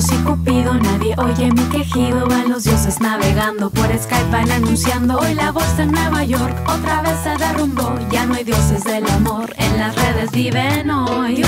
Pero si Cupido nadie oye mi quejido Van los dioses navegando por Skype van anunciando Hoy la voz en Nueva York otra vez se derrumbó Ya no hay dioses del amor, en las redes viven hoy